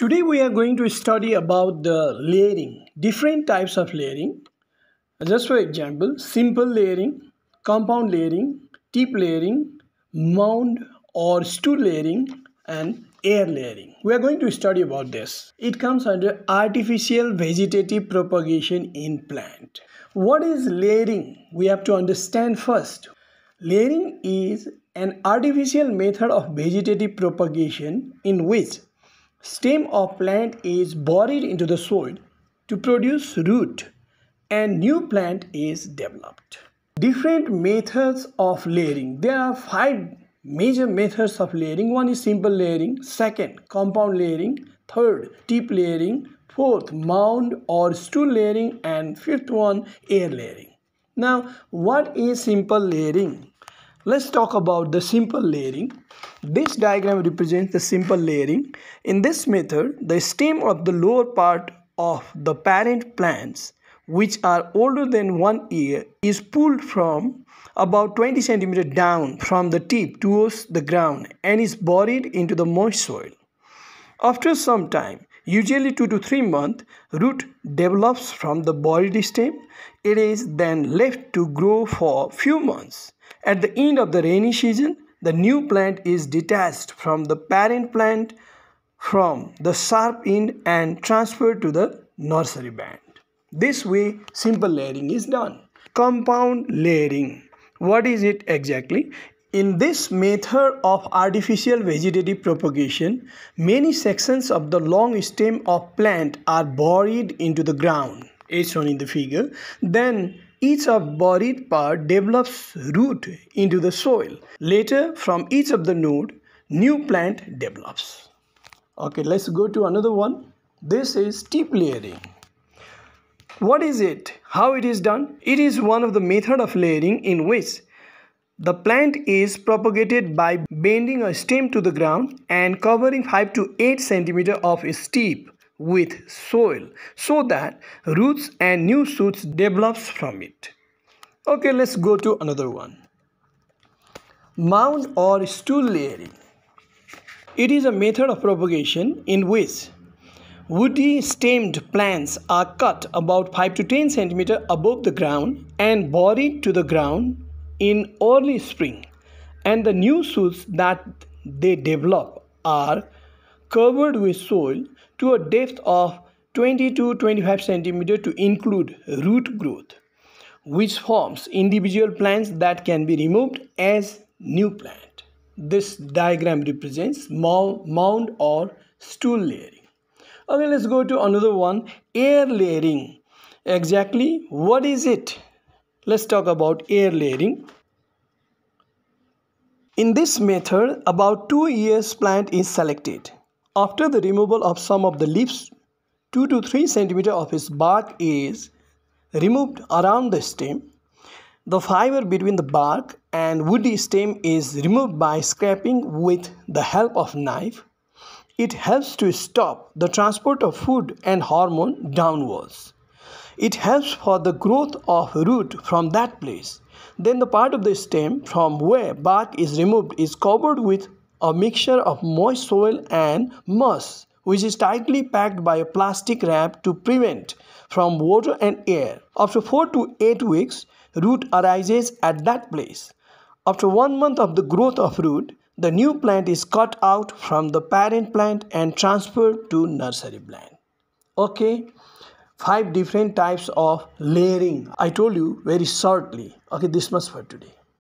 Today we are going to study about the layering, different types of layering. Just for example, simple layering, compound layering, tip layering, mound or stool layering and air layering. We are going to study about this. It comes under artificial vegetative propagation in plant. What is layering? We have to understand first. Layering is an artificial method of vegetative propagation in which stem of plant is buried into the soil to produce root and new plant is developed. Different methods of layering. There are five major methods of layering. One is simple layering, second compound layering, third tip layering, fourth mound or stool layering and fifth one air layering. Now what is simple layering? Let's talk about the simple layering. This diagram represents the simple layering. In this method, the stem of the lower part of the parent plants which are older than one year is pulled from about 20 centimeter down from the tip towards the ground and is buried into the moist soil. After some time, usually 2 to 3 months, root develops from the buried stem. It is then left to grow for few months. At the end of the rainy season, the new plant is detached from the parent plant from the sharp end and transferred to the nursery band. This way, simple layering is done. Compound layering. What is it exactly? In this method of artificial vegetative propagation, many sections of the long stem of plant are buried into the ground, as shown in the figure. Then each of buried part develops root into the soil. Later, from each of the node, new plant develops. Okay, let's go to another one. This is tip layering. What is it? How it is done? It is one of the method of layering in which the plant is propagated by bending a stem to the ground and covering 5 to 8 centimeter of its tip with soil so that roots and new shoots develops from it. Okay, let's go to another one. Mound or stool layering. It is a method of propagation in which woody stemmed plants are cut about 5 to 10 centimeter above the ground and buried to the ground in early spring and the new shoots that they develop are covered with soil to a depth of 20 to 25 centimeter to include root growth which forms individual plants that can be removed as new plant. This diagram represents mound or stool layering. Okay let's go to another one air layering. Exactly what is it? Let's talk about air layering. In this method about two years plant is selected after the removal of some of the leaves, 2 to 3 centimeter of its bark is removed around the stem. The fiber between the bark and woody stem is removed by scraping with the help of knife. It helps to stop the transport of food and hormone downwards. It helps for the growth of root from that place. Then the part of the stem from where bark is removed is covered with a mixture of moist soil and moss which is tightly packed by a plastic wrap to prevent from water and air. After 4 to 8 weeks, root arises at that place. After 1 month of the growth of root, the new plant is cut out from the parent plant and transferred to nursery plant. Okay, five different types of layering. I told you very shortly. Okay, this much for today.